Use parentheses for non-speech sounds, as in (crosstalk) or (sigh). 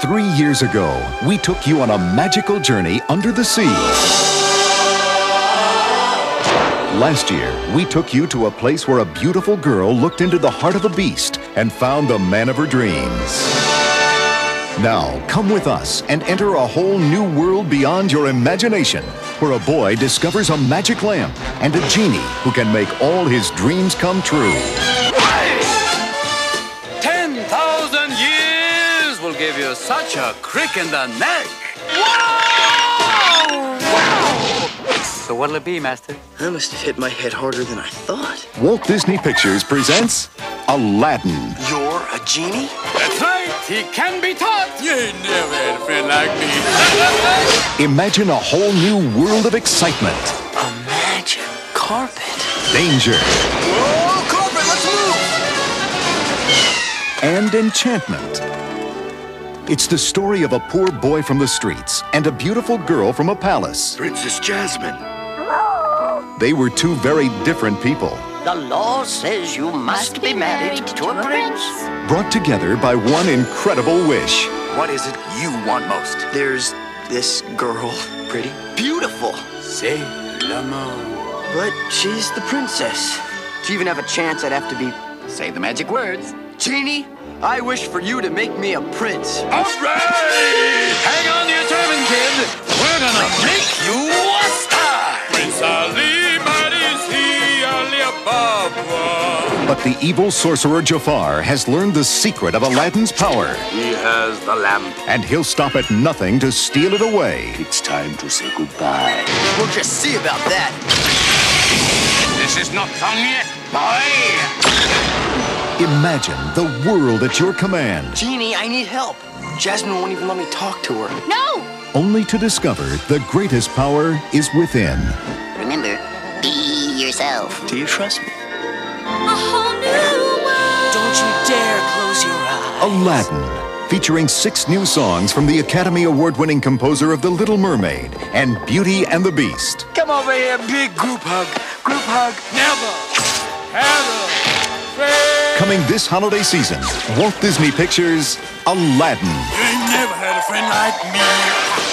Three years ago, we took you on a magical journey under the sea. Last year, we took you to a place where a beautiful girl looked into the heart of a beast and found the man of her dreams. Now, come with us and enter a whole new world beyond your imagination, where a boy discovers a magic lamp and a genie who can make all his dreams come true. Give you such a crick in the neck. Whoa! So what'll it be, Master? I must have hit my head harder than I thought. Walt Disney Pictures presents Aladdin. You're a genie? That's right. He can be taught. You ain't never had a friend like me. (laughs) Imagine a whole new world of excitement, A magic carpet. danger, Whoa, carpet, let's move! and enchantment. It's the story of a poor boy from the streets and a beautiful girl from a palace. Princess Jasmine. They were two very different people, The law says you must, be married, to a prince. brought together by one incredible wish. What is it you want most? There's this girl. Pretty? Beautiful. Say l'amour. But she's the princess. To even have a chance, I'd have to be. Say the magic words. Genie, I wish for you to make me a prince. All right. Hang on to your turban, kid. We're gonna make you a star. Prince Ali, Marisi, Ali Ababwa. But the evil sorcerer Jafar has learned the secret of Aladdin's power, He has the lamp. and he'll stop at nothing to steal it away. It's time to say goodbye. We'll just see about that. This is not done yet, boy. Imagine the world at your command, Genie, I need help. Jasmine won't even let me talk to her. No! only to discover the greatest power is within. Remember, be yourself. Do you trust me? A whole new world! Don't you dare close your eyes. Aladdin, featuring six new songs from the Academy Award winning composer of The Little Mermaid and Beauty and the Beast. Come over here, big group hug. Group hug. Never had a friend. Coming this holiday season, Walt Disney Pictures Aladdin. You ain't never had a friend like me.